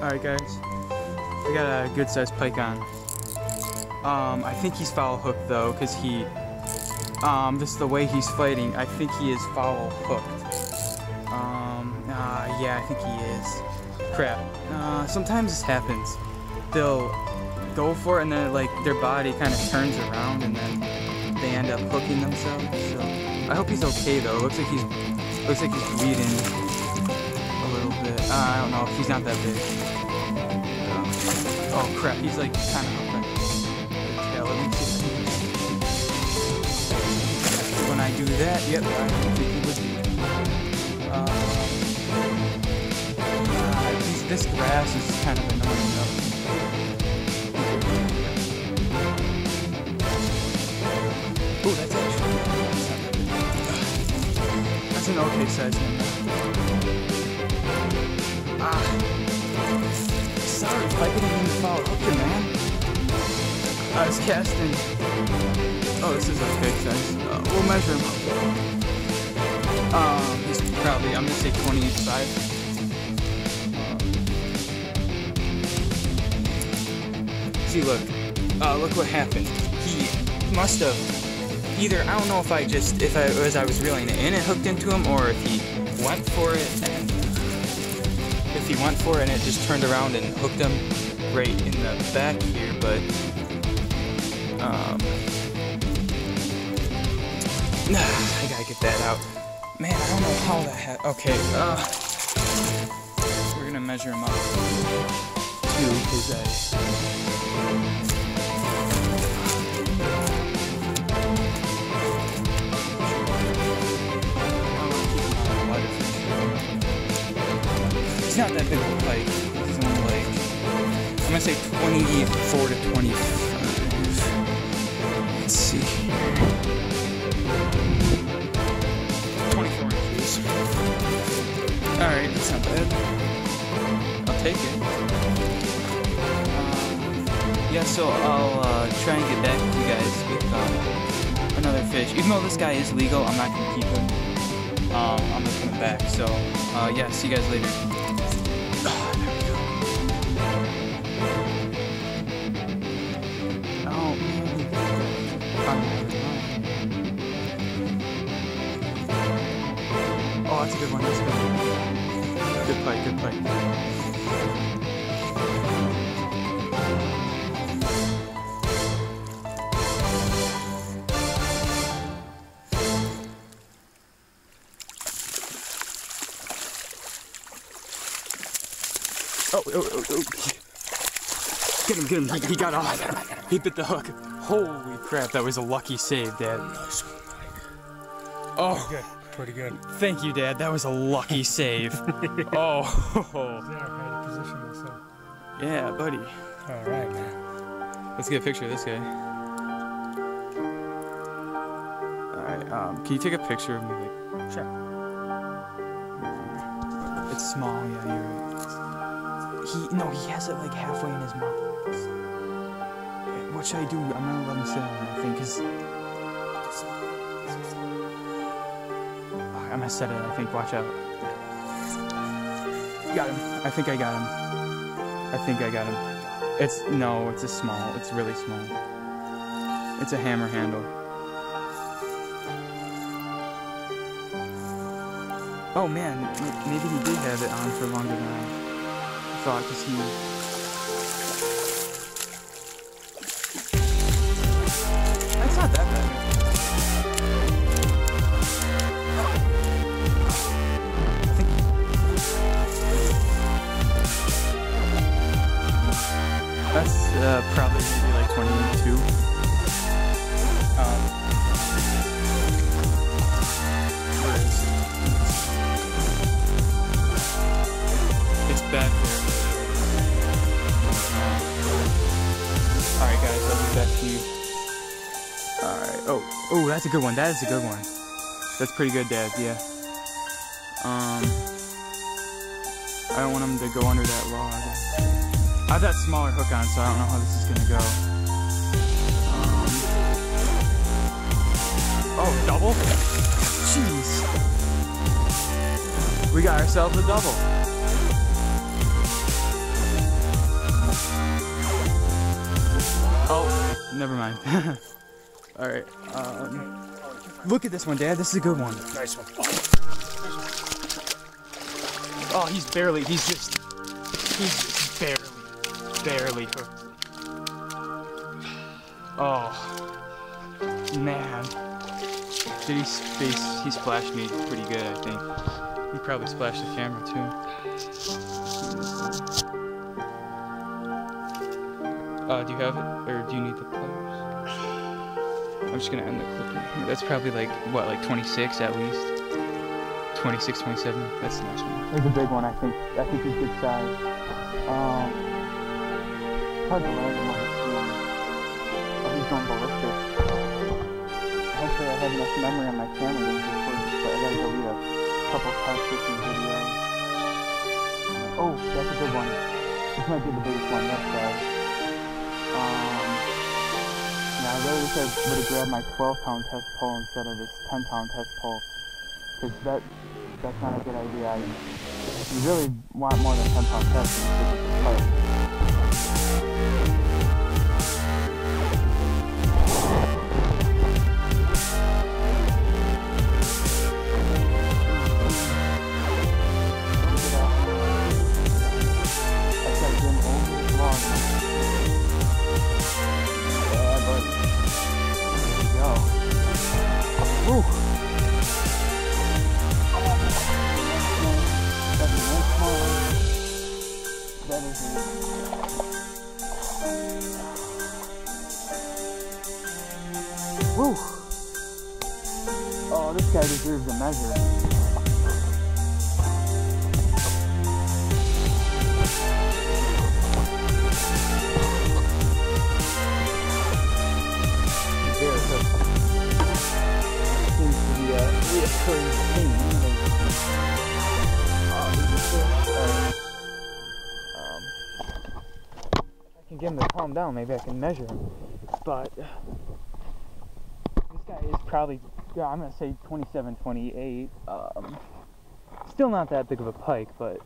Alright guys, we got a good sized pike on. Um, I think he's foul hooked though, because he, um, this is the way he's fighting. I think he is foul hooked. Um, uh, yeah, I think he is. Crap. Uh, sometimes this happens. They'll go for it and then like their body kind of turns around and then they end up hooking themselves. So I hope he's okay though. Looks like he's, looks like he's bleeding. Uh, I don't know. He's not that big. Oh crap! He's like kind of up the tail. Let me see. When I do that, yep, I think he would be. Um, uh, these- this grass is kind of annoying though. Oh, that's actually that's an okay size. Ah. Sorry if I didn't to follow up you, man. I was casting. Oh, this is okay size. Uh, we'll measure him up. Um, he's probably, I'm gonna say 25. See, look. Uh, look what happened. He must have either, I don't know if I just, if I, as I was reeling it in, it hooked into him, or if he went for it and he went for it and it just turned around and hooked him right in the back here, but um, I gotta get that out. Man, I don't know how that happened. Okay, uh, we're gonna measure him up too, because I. gonna say 24 to 25. Let's see here. 24 inches. Alright, that's not bad. I'll take it. Um, yeah, so I'll uh, try and get back to you guys with um, another fish. Even though this guy is legal, I'm not gonna keep him. Um, I'm gonna put him back. So, uh, yeah, see you guys later. Oh, that's a good one. That's a good one. Good play. Good play. Oh, oh, oh, oh. Get him, get him. He, he got off. He bit the hook. Holy crap, that was a lucky save, Dad. Oh, Good. Pretty good. thank you, Dad. That was a lucky save. oh, There, I had to position myself. yeah, buddy. All right, man. Let's get a picture of this guy. Alright, um, can you take a picture of me? Like, Sure. it's small, yeah, you're right. He, no, he has it like halfway in his mouth. What should I do? I'm gonna let him sit on it, I think. I'm gonna set it, I think. Watch out. Got him. I think I got him. I think I got him. It's. No, it's a small. It's really small. It's a hammer handle. Oh man, maybe he did have it on for longer than I thought, because he. a good one. That is a good one. That's pretty good, Dad. Yeah. Um, I don't want him to go under that log. I have that smaller hook on, so I don't know how this is gonna go. Um, oh, double? Jeez. We got ourselves a double. Oh, never mind. All right. Um, look at this one, Dad. This is a good one. Nice one. Oh, he's barely. He's just. He's just barely, barely hooked. Oh, man. Did he? He, he splashed me pretty good, I think. He probably splashed the camera too. Uh, do you have it, or do you need the pliers? I'm just gonna end the clip. That's probably like what, like 26 at least. 26, 27. That's the nice one. There's a big one, I think. I think he's good size. Um, hard to land him. Oh, he's going ballistic. Hopefully I have enough memory on my camera to record this, but I gotta delete a couple test fishing videos. Oh, that's a good one. This might be the biggest one, that size. I really wish I would have grabbed my 12 pound test pole instead of this 10 pound test pole. Because that that's not a good idea. I, you really want more than 10 pound test in Whew. That is Woo! Oh, this guy deserves a measure. I can get him to calm down, maybe I can measure him. But this guy is probably, yeah, I'm gonna say 27, 28. Um, still not that big of a pike, but.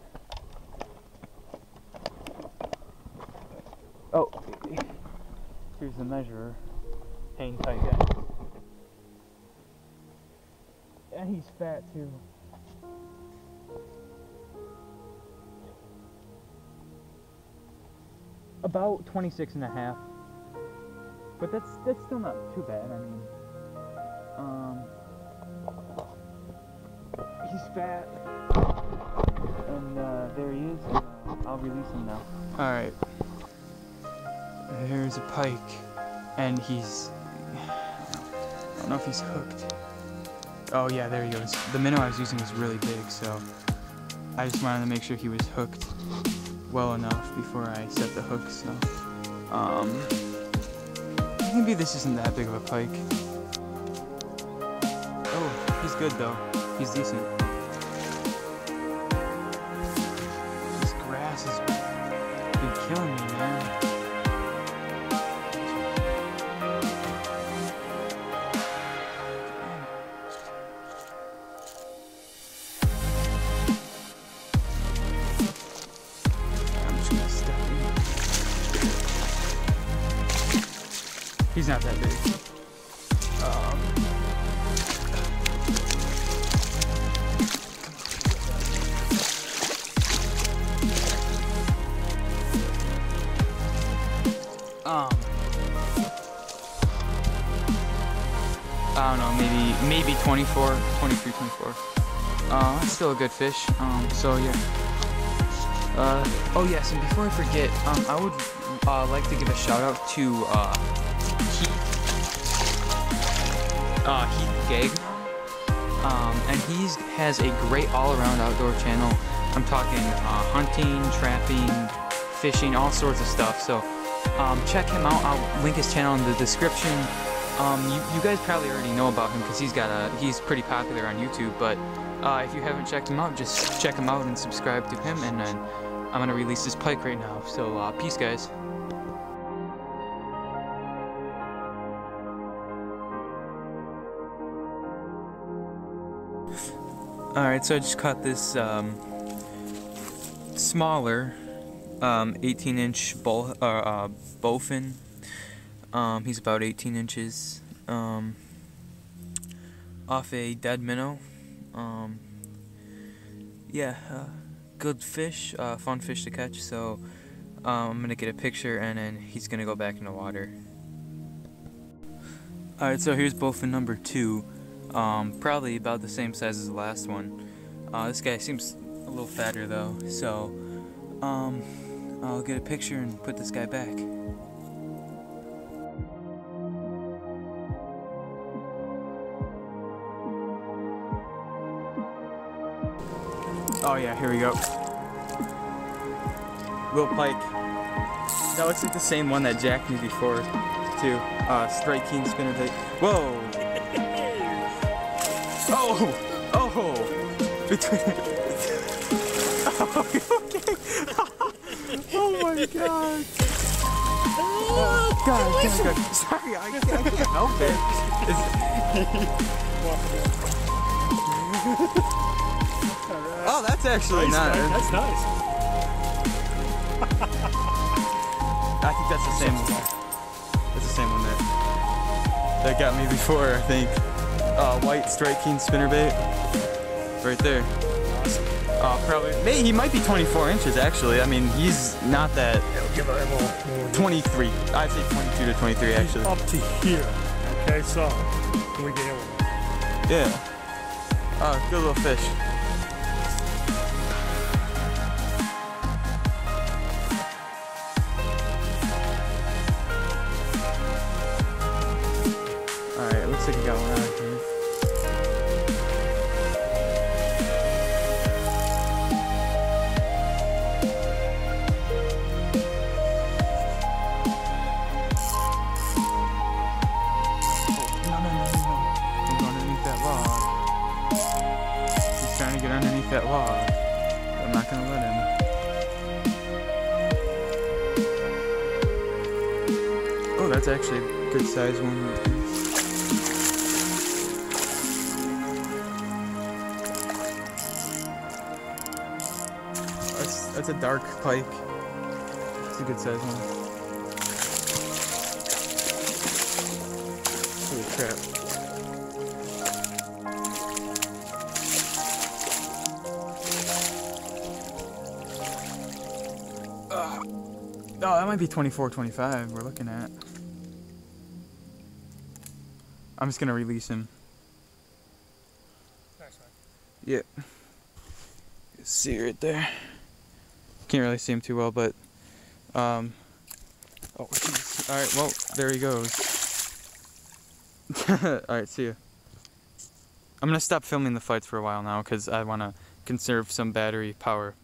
Oh, here's the measurer. Hang tight, guys. And he's fat too. About 26 and a half. But that's that's still not too bad. I mean, um, he's fat, and uh, there he is. I'll release him now. All right. There's a pike, and he's. I don't know if he's hooked. Oh yeah, there he goes. The minnow I was using was really big, so I just wanted to make sure he was hooked well enough before I set the hook. So, um, maybe this isn't that big of a pike. Oh, he's good though. He's decent. Um, I don't know, maybe maybe 24, 23, 24. Uh, that's still a good fish. Um, so yeah. Uh, oh yes, and before I forget, um, I would uh, like to give a shout out to uh, Heith, uh, Heith. Um, and he has a great all-around outdoor channel. I'm talking uh, hunting, trapping, fishing, all sorts of stuff. So um, check him out. I'll link his channel in the description. Um, you, you guys probably already know about him because he's got a he's pretty popular on YouTube. But uh, if you haven't checked him out, just check him out and subscribe to him. And then I'm gonna release this pike right now. So uh, peace, guys. All right, so I just caught this um, smaller um, 18 inch bull, uh, uh, bowfin. Um, he's about 18 inches. Um, off a dead minnow. Um, yeah, uh, good fish, uh, fun fish to catch. So um, I'm gonna get a picture and then he's gonna go back in the water. Alright, so here's bowfin number two. Um, probably about the same size as the last one. Uh, this guy seems a little fatter though, so um, I'll get a picture and put this guy back. Oh yeah, here we go. Little pike. That looks like the same one that jacked me before, too. Uh, Strike King spinner bait. Whoa! Oh! Oh! Between. oh, okay. oh my god! Oh, god, god, god. Sorry, I can't, I can't help it. oh, that's actually Nice, not. That's nice. I think that's the same one. That's the same one that that got me before. I think uh, white strike king spinnerbait, right there. Awesome. Uh, probably. May he might be 24 inches actually. I mean, he's not that. It'll give a little, little 23. I'd say 22 to 23 actually. up to here. Okay, so can we get him. Yeah. Oh, good little fish. Size one right there. That's, that's a dark pike. It's a good size one. Holy crap. Uh, oh, that might be 24, 25 we're looking at. I'm just gonna release him. Nice. Yeah. See right there. Can't really see him too well, but um. Oh, jeez. All right. Well, there he goes. All right. See ya. I'm gonna stop filming the fights for a while now because I want to conserve some battery power.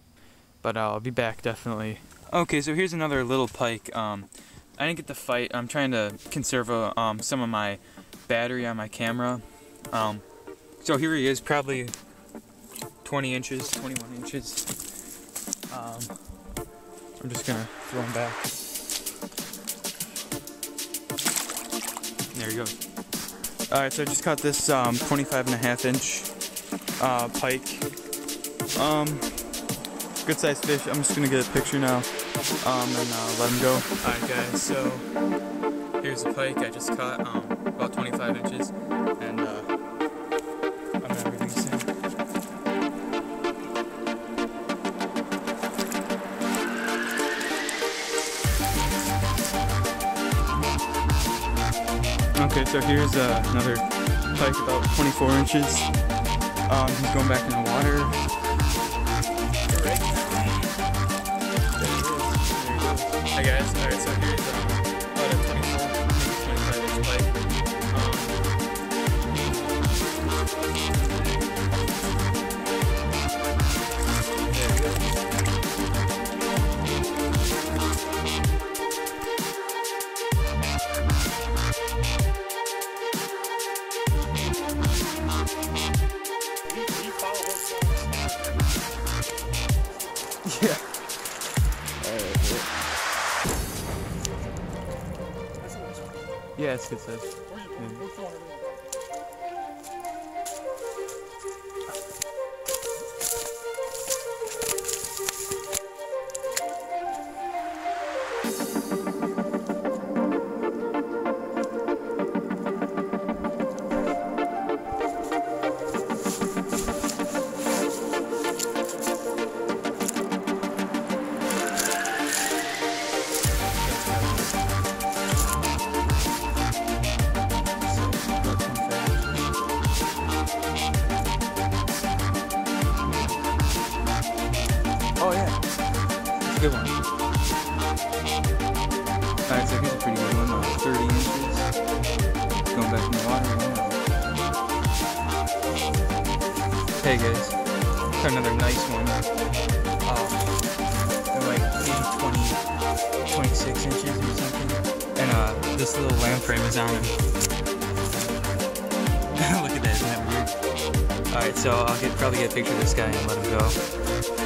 But uh, I'll be back definitely. Okay, so here's another little pike. Um, I didn't get the fight. I'm trying to conserve uh, um, some of my battery on my camera. Um, so here he is, probably 20 inches, 21 inches. Um, I'm just gonna throw him back. There he goes. Alright, so I just caught this um, 25 and a half inch uh, pike. Um, good sized fish. I'm just gonna get a picture now um, and uh, let him go. Alright, guys, so here's the pike I just caught, um, about 25 inches, and uh, I'm gonna release him. Okay, so here's uh, another pike about 24 inches. Um, he's going back in the water. Hi guys, alright, so Yeah, it's good. Where Good one. Alright, so here's a pretty good one, uh, 30 inches. Going back in the water now. Hey guys, got another nice one. Um, like maybe 20, 26 inches or something. And uh, this little lamprey is on him. Look at that, isn't that weird? Alright, so I'll get probably get a picture of this guy and let him go.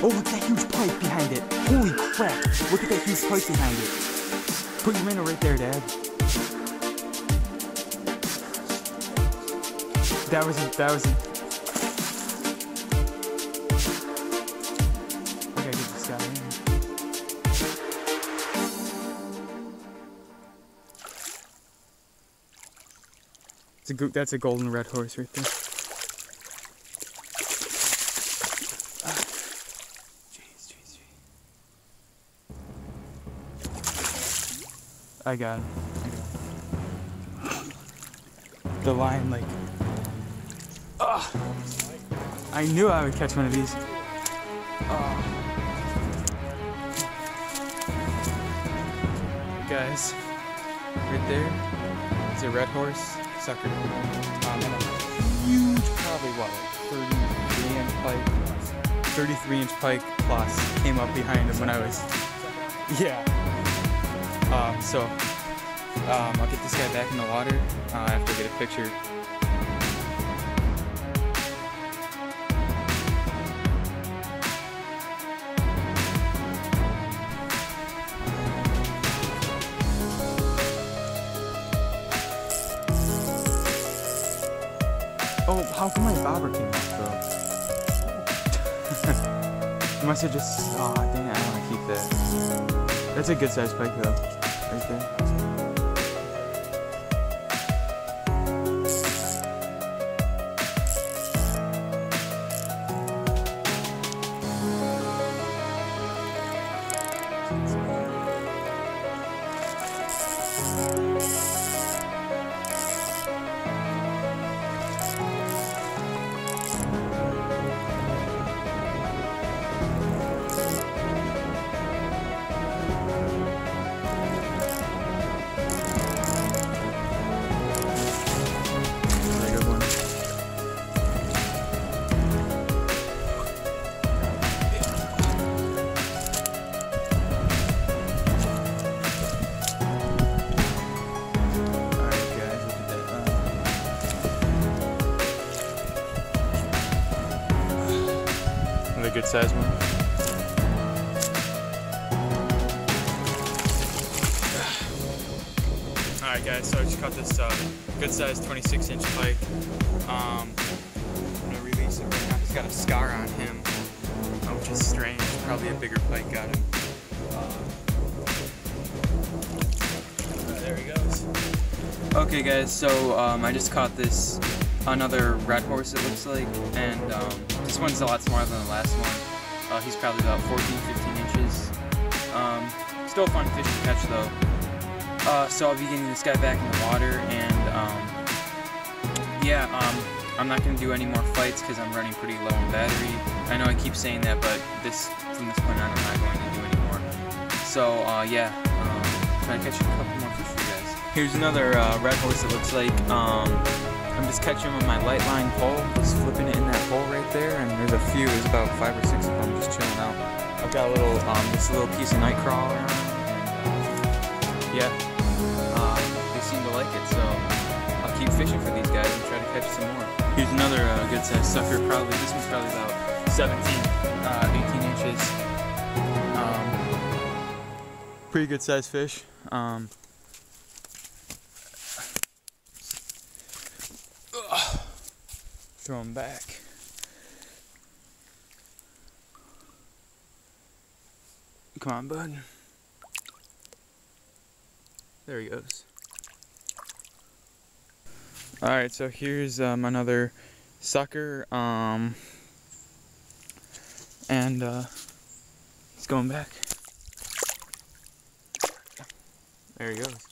Oh, look at that huge pike behind it. Holy crap. Look at that huge pike behind it. Put your minnow right there, Dad. That was a, that was a... That's a golden red horse right there. Jeez, jeez, jeez. I got him. I got him. The line, like. Ugh. I knew I would catch one of these. Guys, right there is a red horse sucker. Um, huge, probably what, 33 inch pike. 33 inch pike plus came up behind him when I was. Yeah. Um, so, um, I'll get this guy back in the water uh, after I get a picture. Oh, how come my bobber came off though? I must have just. Oh, dang it, I want to keep that. That's a good sized pike though, right there. Another good sized one. Alright guys, so I just caught this uh, good size 26 inch pike. Um, I'm gonna release it right now. He's got a scar on him, uh, which is strange. Probably a bigger pike got him. Uh, there he goes. Okay guys, so um, I just caught this another red horse it looks like, and um, this one's a lot smaller than the last one. Uh, he's probably about 14, 15 inches. Um, still a fun fish to catch though. Uh, so I'll be getting this guy back in the water, and um, yeah, um, I'm not gonna do any more fights because I'm running pretty low on battery. I know I keep saying that, but this from this point on, I'm not going to do anymore. So uh, yeah, um, try to catch a couple more fish for you guys. Here's another uh, red horse. It looks like um, I'm just catching with my light line pole, just flipping it in that hole right there, and there's a few. There's about five or six of them just chilling out. I've got a little, um, this little piece of night crawler on, and yeah. Uh, they seem to like it, so I'll keep fishing for these guys and try to catch some more. Here's another uh, good sized sucker. Probably this one's probably about 17, uh, 18 inches. Um, pretty good sized fish. Um, throw him back. Come on, bud. There he goes. Alright, so here's um, another sucker. Um, and uh, he's going back. There he goes.